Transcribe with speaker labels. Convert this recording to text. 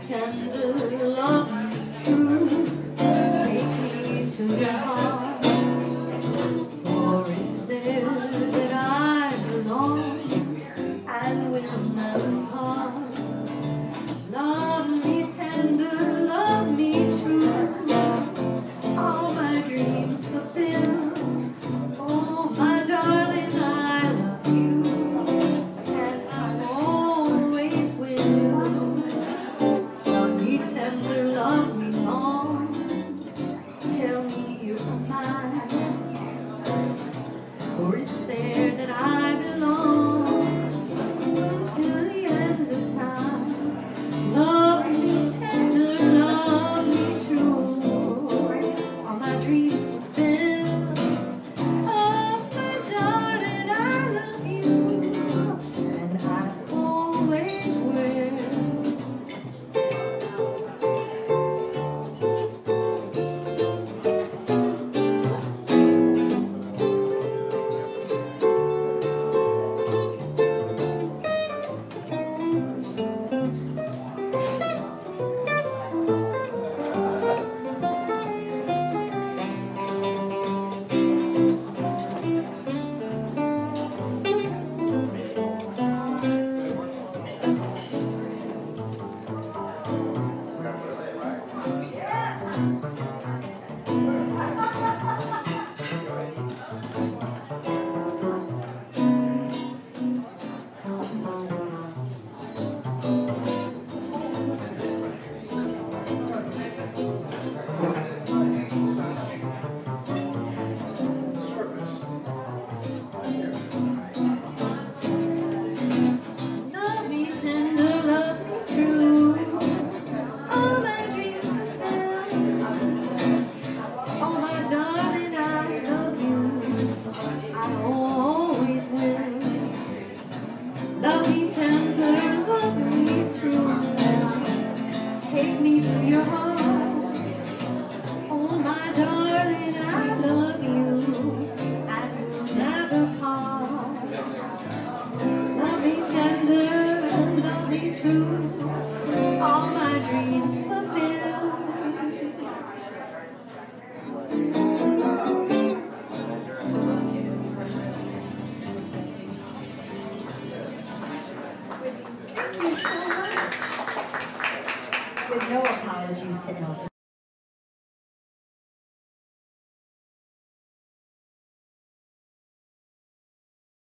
Speaker 1: tender love true. Take me to your heart. Tender, love me long. Tell me you're mine, for it's there Love me tender, love me true. Take me to your heart. Oh, my darling, I love you. I will never part. Love me tender, love me true, so much.
Speaker 2: With no apologies to Elvis.